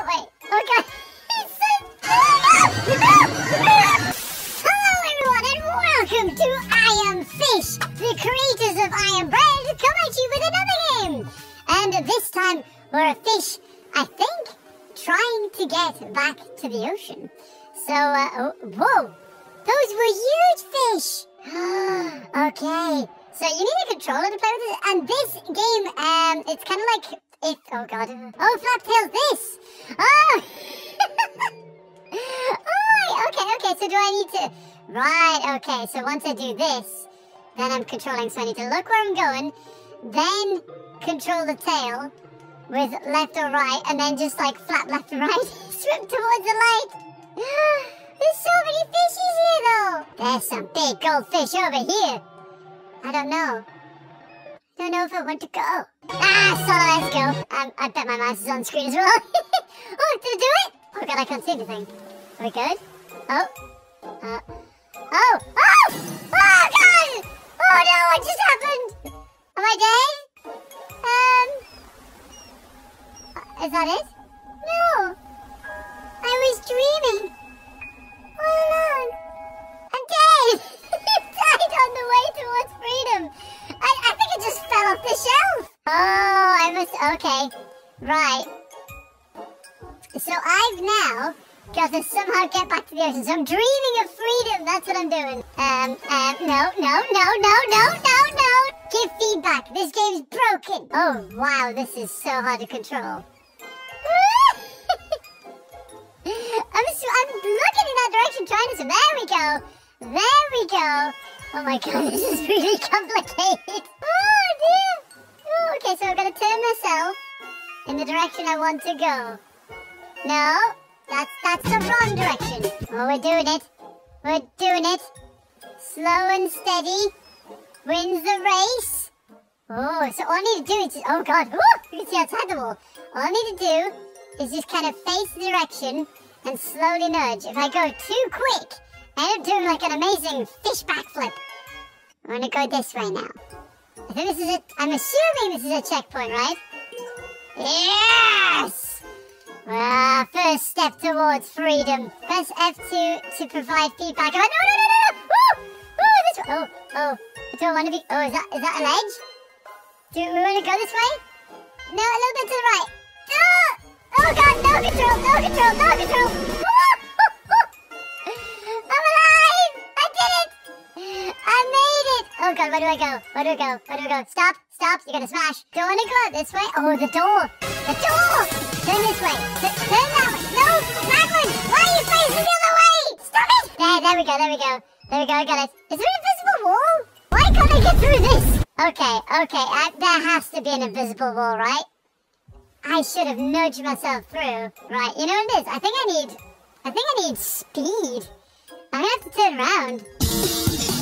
that way. Okay. Hello everyone and welcome to I Am Fish, the creators of I Am Bread come at you with another game. And this time we're a fish, I think, trying to get back to the ocean. So, uh, whoa, those were huge fish. okay, so you need a controller to play with it. And this game, um, it's kind of like Oh god. Oh, Flaptail's this. Oh. oh. Okay. Okay. So do I need to? Right. Okay. So once I do this, then I'm controlling. So I need to look where I'm going, then control the tail with left or right, and then just like flap left or right, swim towards the light. There's so many fishes here, though. There's some big goldfish over here. I don't know. Don't know if I want to go. Ah, so let's go. Um, I bet my mouse is on screen as well. oh, did it do it? Oh god, I can't see anything. Are we good? Oh. Uh. Oh! Oh! Oh god! Oh no, what just happened? Am I dead? Um. Uh, is that it? No. I was dreaming. All along. I'm dead! died on the way towards freedom. Off the shelf. Oh, I must. Okay. Right. So I've now got to somehow get back to the ocean. So I'm dreaming of freedom. That's what I'm doing. Um, um, no, no, no, no, no, no, no. Give feedback. This game's broken. Oh, wow. This is so hard to control. I'm, so, I'm looking in that direction trying to... There we go. There we go. Oh my god, this is really complicated. Oh dear. Oh, okay, so I'm gonna turn myself in the direction I want to go. No, that's that's the wrong direction. Oh, we're doing it. We're doing it. Slow and steady wins the race. Oh, so all I need to do is just, oh god, Ooh, you can see outside the wall. All I need to do is just kind of face the direction and slowly nudge. If I go too quick, I end up doing like an amazing fish backflip. I'm gonna go this way now. I think this is a, I'm assuming this is a checkpoint, right? Yes! Well, first step towards freedom. Press F2 to provide feedback. Oh, no, no, no, no, no! Woo! Woo, this. Oh, oh. I don't want to be, oh, is that, is that a ledge? Do we want to go this way? No, a little bit to the right. Oh, oh God, no control, no control, no control. God, where do I go? Where do I go? Where do I go? Stop! Stop! You're gonna smash! Don't wanna go this way? Oh, the door! The door! Turn this way! Turn that way! No! Backwards! Why are you facing the other way? Stop it! There, there we go, there we go. There we go, I got it. Is there an invisible wall? Why can't I get through this? Okay, okay, uh, there has to be an invisible wall, right? I should have nudged myself through. Right, you know what it is? I think I need... I think I need speed. I'm gonna have to turn around.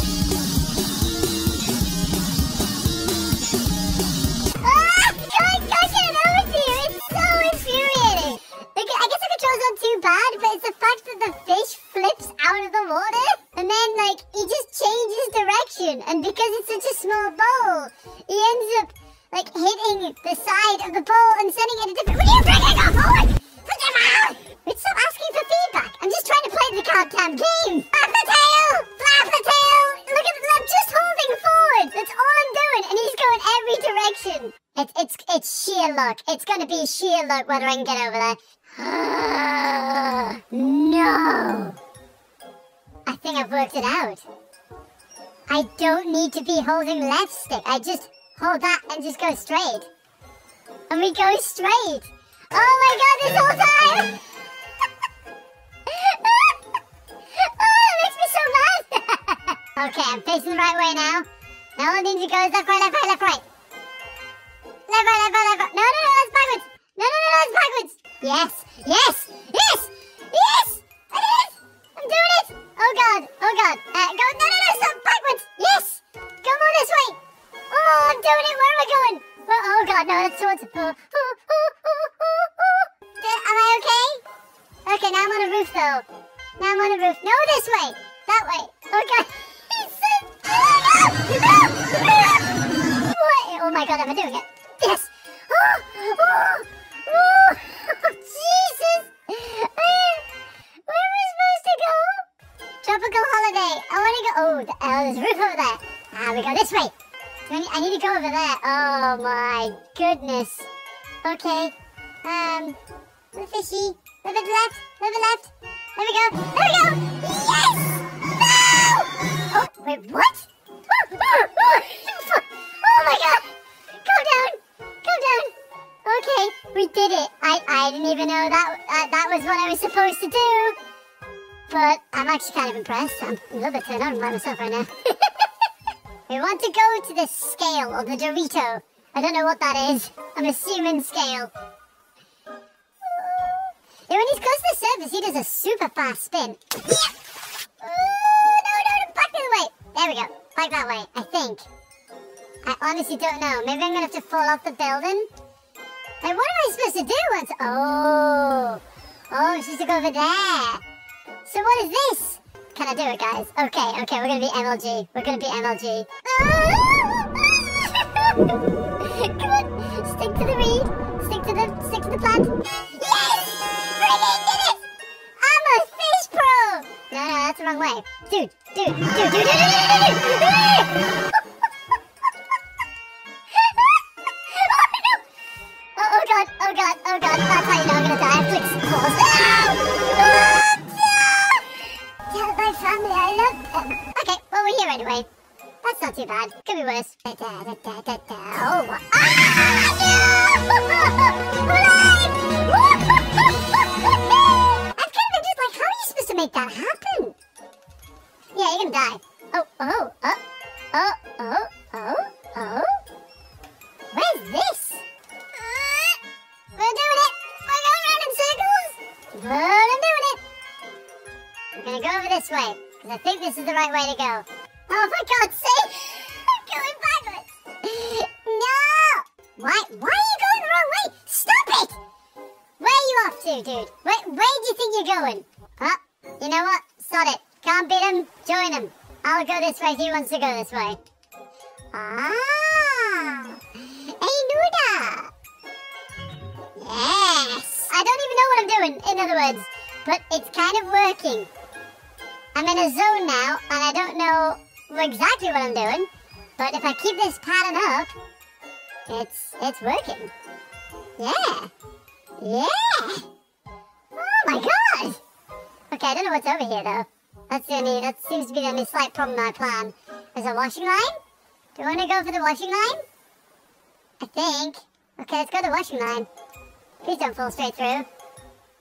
the fact that the fish flips out of the water and then, like, he just changes direction. And because it's such a small bowl, he ends up, like, hitting the side of the bowl and sending it a different. You bring it forward? Put your mouth! It's stop asking for feedback. I'm just trying to play the goddamn game. Flap the tail! Flap the tail! Look at the, I'm just holding forward. That's all I'm doing. And he's going every direction. It's, it's, it's sheer luck. It's gonna be sheer luck whether I can get over there. No! I think I've worked it out. I don't need to be holding left stick. I just hold that and just go straight. And we go straight. Oh my god, this whole time! oh, that makes me so mad! okay, I'm facing the right way now. Now all I need to go is left, right, left, right, left, right. Left, right, left, right, left, right. No, no, no, that's backwards. No, no, no, that's backwards. Yes, yes, yes, yes! I did it! I'm doing it! Oh god, oh god. Uh, go, no, no, no, stop, backwards! Yes! Go more this way! Oh, I'm doing it, where am I going? Oh, god, no, that's towards... Oh, oh, oh, oh, oh, oh. Am I okay? Okay, now I'm on a roof though. Now I'm on a roof. No, this way! That way. Oh god. Oh? Oh my god, am I doing it? Oh, the, oh, there's a roof over there. Ah, we go this way. I need, I need to go over there. Oh my goodness. Okay. Um, the fishy. A little left. A little left. There we go. There we go. Yes! No! Oh, wait, what? Oh, oh, oh. oh my god. Calm down. Calm down. Okay, we did it. I, I didn't even know that uh, that was what I was supposed to do. But I'm actually kind of impressed. I'm a little bit turned on by myself right now. we want to go to the scale, or the Dorito. I don't know what that is. I'm assuming scale. And when he's close to the surface, he does a super fast spin. Yeah! Ooh, no, no, no, back the way. There we go. Back that way, I think. I honestly don't know. Maybe I'm going to have to fall off the building. Like, what am I supposed to do once? Oh. Oh, supposed to go over there. So what is this? Can I do it, guys? Okay, okay, we're to be MLG. We're to be MLG. Come on, stick to the reed. Stick to the, stick to the plant. Yes! friggin' did it! I'm a fish pro! No, that's the wrong way. Dude, dude, dude, dude, dude, dude, dude, dude, dude. oh, oh god, oh god, oh god, that's how you know I'm gonna die. Flick pause. No! My family I love them. Okay, well we're here anyway. That's not too bad. Could be worse. Da, da, da, da, da, da. Oh, ah, no! I've kind of just like, how are you supposed to make that happen? Yeah, you're gonna die. Oh, oh, oh, oh, oh, oh, oh. Where's this? Uh, we're doing it. We're going around in circles. Gonna go over this way, because I think this is the right way to go. Oh, for God's sake. I'm going backwards. no. Why, why are you going the wrong way? Stop it. Where are you off to, dude? Where, where do you think you're going? Huh? You know what? Sod it. Can't beat him? Join him. I'll go this way. He wants to go this way. Ah. Hey, Nuda. Yes. I don't even know what I'm doing, in other words. But it's kind of working. I'm in a zone now, and I don't know exactly what I'm doing. But if I keep this pattern up, it's it's working. Yeah. Yeah. Oh my god. Okay, I don't know what's over here though. That's the only, that seems to be the only slight problem I plan. There's a washing line? Do you want to go for the washing line? I think. Okay, let's go to the washing line. Please don't fall straight through.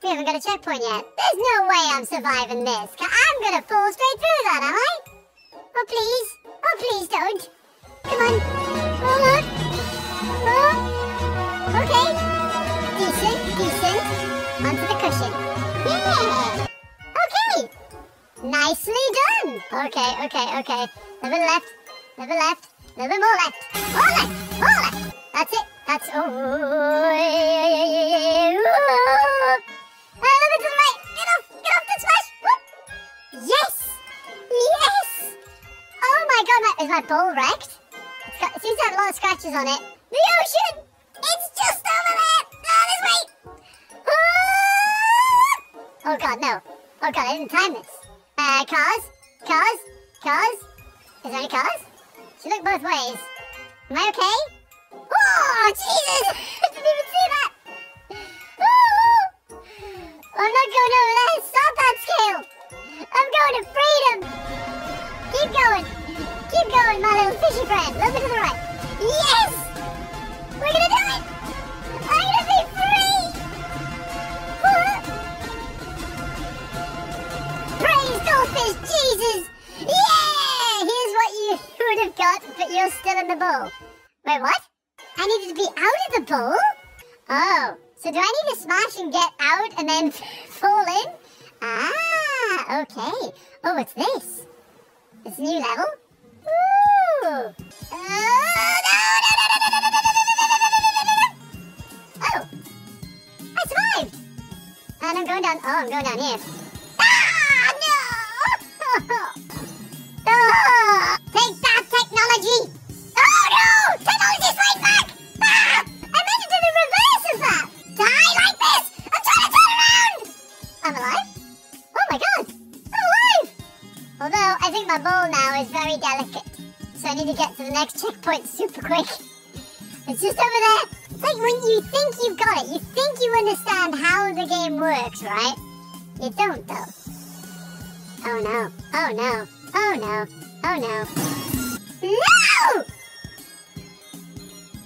We haven't got a checkpoint yet. There's no way I'm surviving this. I'm gonna fall straight through that, am I? Oh, please. Oh, please don't. Come on. Oh, look. Oh. Okay. Decent, decent. Onto the cushion. Yeah. Okay. Nicely done. Okay, okay, okay. A little left, a little left, a little more left. More left, more left. That's it. That's oh. A little is my bowl wrecked? It's got, it seems a lot of scratches on it. The ocean. It's just over there. Oh, this way. Oh god, no. Oh god, I didn't time this. Uh, cars? Cars? Cars? Is there any cars? She looked both ways. Am I okay? Oh, Jesus! I didn't even see that! Oh, I'm not going over there. Stop that scale! I'm going to freedom! Keep going! Keep going, my little fishy friend. A little bit to the right. Yes! We're gonna do it! I'm gonna be free! Praise Goldfish, Jesus! Yeah! Here's what you would have got, but you're still in the bowl. Wait, what? I needed to be out of the bowl? Oh, so do I need to smash and get out and then fall in? Ah, okay. Oh, what's this? This new level? I'm going down. Oh, I'm going down here. Ah, no! The next checkpoint super quick. It's just over there. It's like when you think you've got it, you think you understand how the game works, right? You don't though. Oh no. Oh no. Oh no. Oh no. No!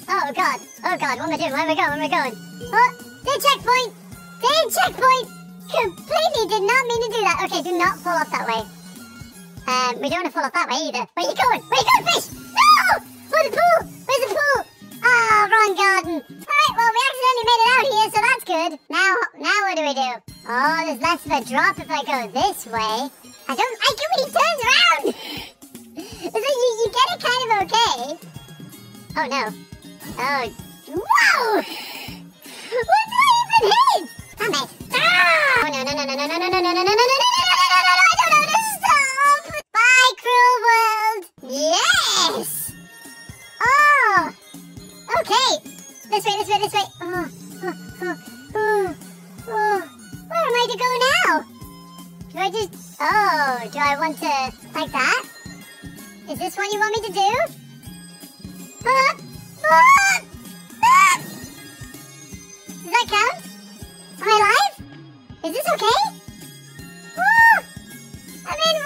Oh god. Oh god, what am I doing? Where am I going? Where am I going? Oh, the checkpoint! The checkpoint! Completely did not mean to do that. Okay, do not fall off that way. Um, we don't want to fall off that way either. Where are you going? Where are you going, fish? No! The pool? Where's the pool? Ah, oh, wrong garden. Alright, well, we accidentally made it out here, so that's good. Now, now what do we do? Oh, there's less of a drop if I go this way. I don't like it when he turns around. it's like you, you get it kind of okay. Oh, no. Oh, whoa! What did I even hit? It. Ah! Oh, no, no, no, no, no, no, no, no, no, no, no, no, no, no, Okay. This way, this way, this way. Oh, oh, oh, oh, oh. Where am I to go now? Do I just... Oh, do I want to... Like that? Is this what you want me to do? Uh, uh. Does that count? Am I alive? Is this okay? Oh, I'm in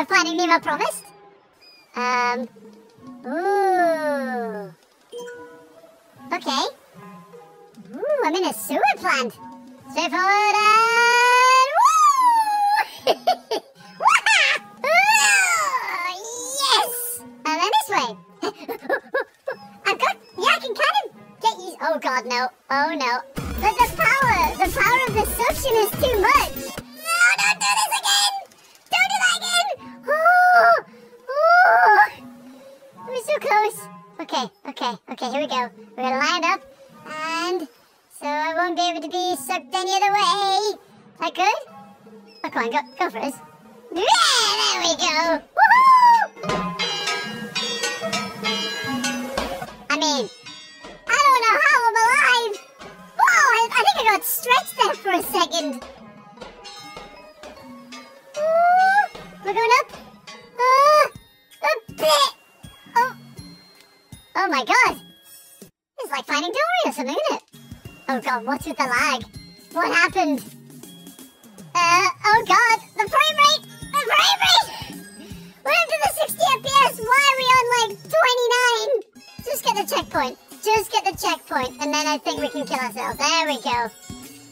Not Finding Nemo promised. Um. Ooh. Okay. Ooh, I'm in a sewer plant. Stay forward and woo! yes! And then this way. I've got, yeah, I can kind of get used. Oh god, no. Oh no. But the power, the power of the suction is too much. No, don't do this again! Don't do that again! Oh! Oh! Close. Okay, okay, okay, here we go. We're gonna line up, and so I won't be able to be sucked any other way. That good? Oh, come on, go, go for it. Yeah, there we go. I mean, I don't know how I'm alive. Whoa, I, I think I got stretched there for a second. Ooh, we're going up. My god. It's like finding Dory or something, isn't it? Oh god, what's with the lag? What happened? Uh, oh god, the frame rate! The frame rate! We're into the 60 FPS, why are we on like 29? Just get the checkpoint. Just get the checkpoint, and then I think we can kill ourselves. There we go.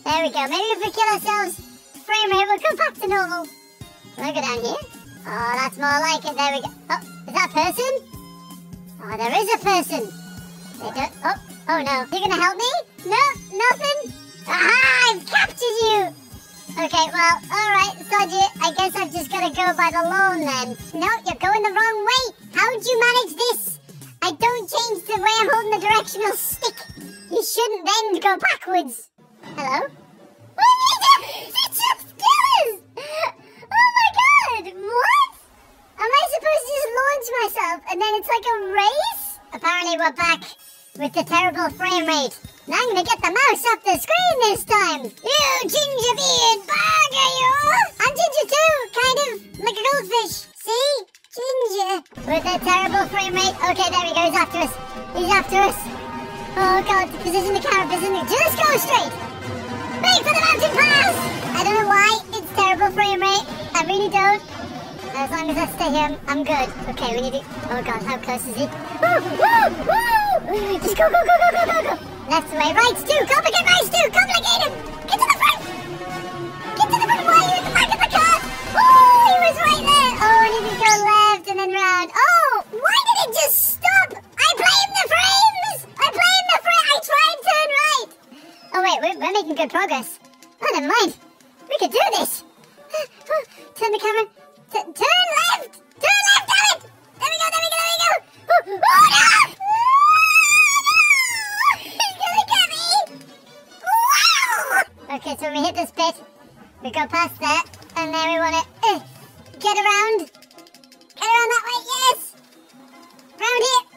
There we go. Maybe if we kill ourselves, frame rate will come back to normal. Can I go down here? Oh, that's more like it. There we go. Oh, is that person? Oh, there is a person. Oh, oh no. You're gonna help me? No, nothing? Aha, I've captured you. Okay, well, alright, Sodgy. I guess I've just gotta go by the lawn then. No, you're going the wrong way. How'd you manage this? I don't change the way I'm holding the directional stick. You shouldn't then go backwards. Hello? It's just killers! Oh my god! What? Am I supposed to just launch myself and then it's like a race? Apparently we're back with the terrible frame rate. Now I'm gonna get the mouse off the screen this time. You ginger beard burger, you! I'm ginger too, kind of like a goldfish. See? Ginger. With a terrible frame rate. Okay, there he goes after us. He's after us. Oh god, position the camera, position the... Just go straight! As long as I stay here, I'm good. Okay, we need to... Oh god, how close is he? Woo, woo, woo! Just go, go, go, go, go, go, go! Left way, right too! Complicate right too! Complicate him! Get to the front! Get to the front! Why are you in the back of the car? Oh, he was right there! Oh, I need to go left and then round. Oh, why did it just stop? I blame the frames! I blame the frame! I tried to turn right! Oh wait, we're, we're making good progress. Oh, never mind. We can do this. Turn the camera. Turn left! Turn left, damn it! There we go, there we go, there we go! Oh, oh no! Okay, so we hit this bit, we go past that, and then we want to uh, get around. Get around that way, yes! Round here!